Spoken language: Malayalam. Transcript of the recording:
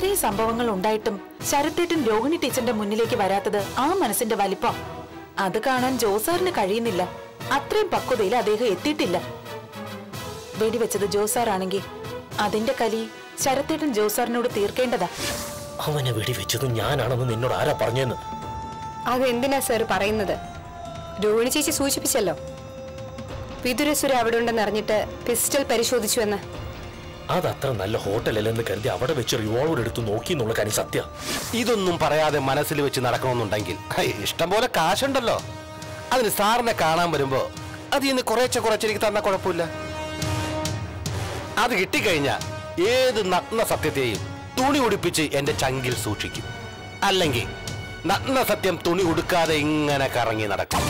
ഇത്രയും സംഭവങ്ങൾ ഉണ്ടായിട്ടും ശരത്തേട്ടൻ രോഹിണി ടീച്ചറിന്റെ മുന്നിലേക്ക് വരാത്തത് ആ മനസ്സിന്റെ വലിപ്പം. അത് കാണാൻ ജോസാറിന് കഴിയുന്നില്ല. അത്രയും പക്വതയിൽ അദ്ദേഹം എത്തിയിട്ടില്ല. വെടിവെച്ചത് ജോസാറാണെങ്കിൽ അതിന്റെ കലി ശരത്തേട്ടൻ ജോസാറിനോട് തീർക്കേണ്ടതാ. അവനെ വെടിവെച്ചത് ഞാനാണെന്ന് നിന്നോട് ആരാ പറഞ്ഞെന്ന്? അത് എന്തിനാ സാർ പറയുന്നത്? രോഹിണി ചേച്ചി സൂചിപ്പിച്ചല്ലോ. വിതുരസുര അവിടെ ഉണ്ടെന്ന് അറിഞ്ഞിട്ട് പിസ്റ്റൾ പരിശോധിച്ചു എന്ന് അതത്ര നല്ല ഹോട്ടലല്ലെന്ന് കരുതി അവിടെ വെച്ച് റിവോൾവർ എടുത്ത് നോക്കി എന്നുള്ള കാര്യം സത്യ. ഇതൊന്നും പറയാതെ മനസ്സിൽ വെച്ച് നടക്കണമെന്നുണ്ടെങ്കിൽ ഇഷ്ടംപോലെ ഇഷ്ടം പോലെ കാശുണ്ടല്ലോ. അതിന് സാറിനെ കാണാൻ വരുമ്പോ അത് ഇന്ന് കുറേച്ചെ കുറച്ച് എനിക്ക് തന്ന കുഴപ്പമില്ല. അത് കിട്ടിക്കഴിഞ്ഞാൽ ഏത് നഗ്ന സത്യത്തെയും തുണി ഉടുപ്പിച്ച് എന്റെ ചങ്കിൽ സൂക്ഷിക്കും. അല്ലെങ്കിൽ നഗ്ന സത്യം തുണി ഉടുക്കാതെ ഇങ്ങനെ കറങ്ങി നടക്കും.